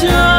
Ciao.